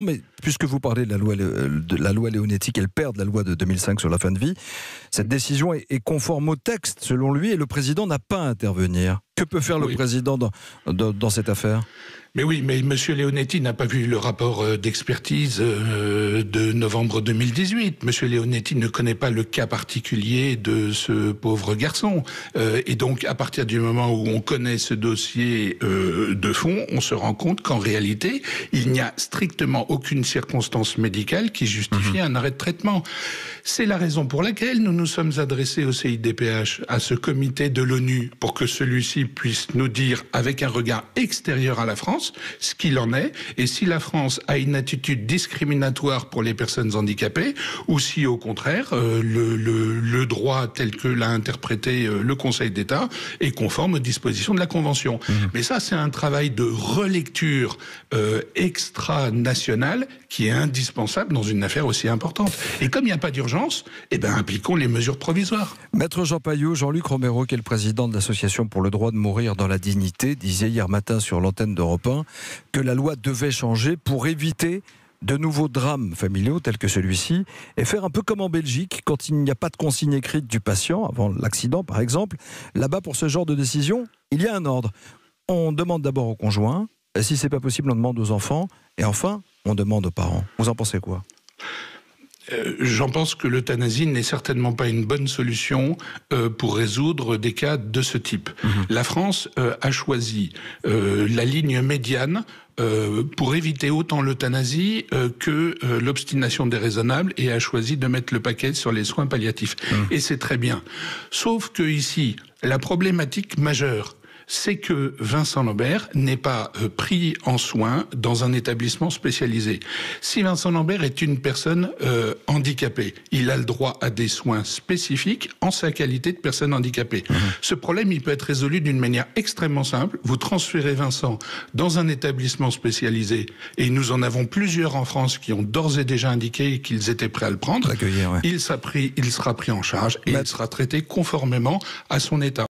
Mais puisque vous parlez de la loi, de la loi qu'elle perd la loi de 2005 sur la fin de vie, cette décision est, conforme au texte, selon lui, et le président n'a pas à intervenir. Que peut faire le président dans, dans cette affaire? Mais oui, mais M. Leonetti n'a pas vu le rapport euh, d'expertise euh, de novembre 2018. M. Leonetti ne connaît pas le cas particulier de ce pauvre garçon. Euh, et donc, à partir du moment où on connaît ce dossier de fond, on se rend compte qu'en réalité, il n'y a strictement aucune circonstance médicale qui justifie mhm. un arrêt de traitement. C'est la raison pour laquelle nous nous sommes adressés au CIDPH, à ce comité de l'ONU, pour que celui-ci puisse nous dire, avec un regard extérieur à la France, ce qu'il en est, et si la France a une attitude discriminatoire pour les personnes handicapées, ou si au contraire euh, le, le, droit tel que l'a interprété euh, le Conseil d'État est conforme aux dispositions de la Convention. Mmh. Mais ça, c'est un travail de relecture euh, extra-nationale qui est indispensable dans une affaire aussi importante. Et comme il n'y a pas d'urgence, eh ben, impliquons les mesures provisoires. Maître Jean Payot, Jean-Luc Romero, qui est le président de l'Association pour le droit de mourir dans la dignité, disait hier matin sur l'antenne d'Europe 1 que la loi devait changer pour éviter de nouveaux drames familiaux tels que celui-ci et faire un peu comme en Belgique quand il n'y a pas de consigne écrite du patient avant l'accident par exemple. Là-bas pour ce genre de décision, il y a un ordre. On demande d'abord au conjoint, si c'est pas possible on demande aux enfants et enfin on demande aux parents. Vous en pensez quoi? Euh, J'en pense que l'euthanasie n'est certainement pas une bonne solution euh, pour résoudre des cas de ce type. Mhm. La France euh, a choisi la ligne médiane pour éviter autant l'euthanasie que l'obstination déraisonnable et a choisi de mettre le paquet sur les soins palliatifs. Mhm. Et c'est très bien. Sauf que ici, la problématique majeure, c'est que Vincent Lambert n'est pas euh, pris en soin dans un établissement spécialisé. Si Vincent Lambert est une personne euh, handicapée, il a le droit à des soins spécifiques en sa qualité de personne handicapée. Mmh. Ce problème, il peut être résolu d'une manière extrêmement simple. Vous transférez Vincent dans un établissement spécialisé, et nous en avons plusieurs en France qui ont d'ores et déjà indiqué qu'ils étaient prêts à le prendre. Il, sera pris, il sera pris en charge et il sera traité conformément à son état.